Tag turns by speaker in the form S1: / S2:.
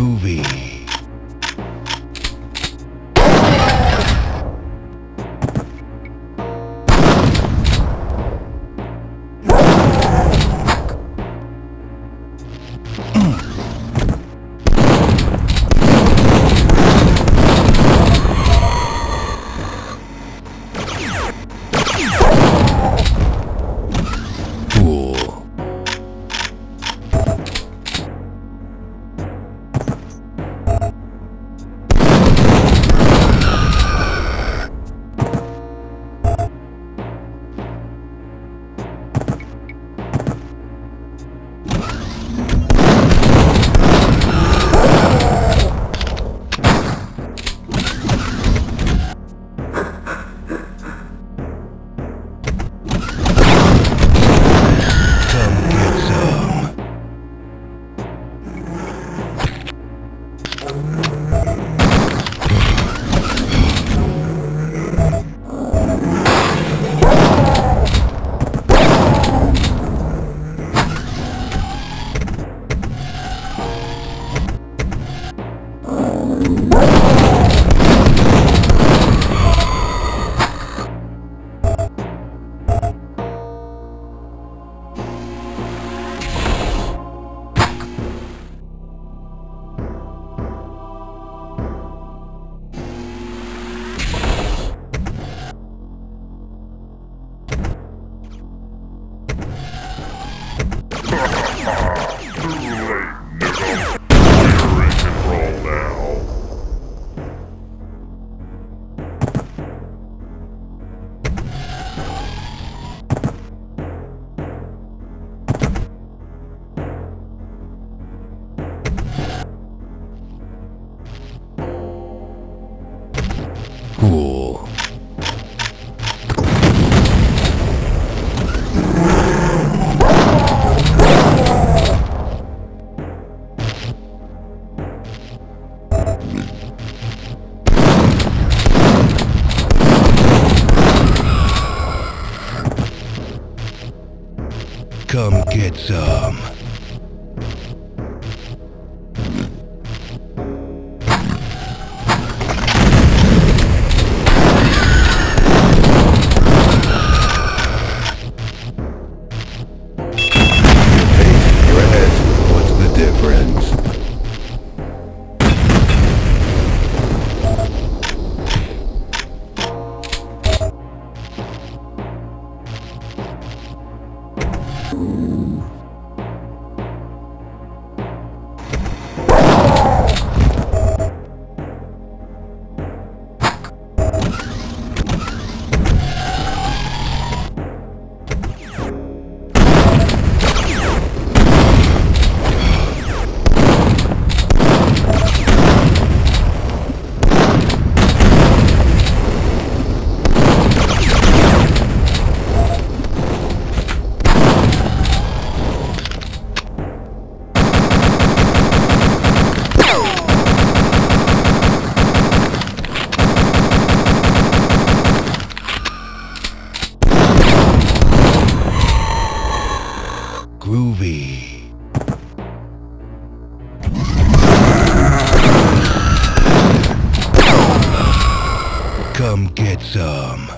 S1: Groovy. Come get some. Come get some.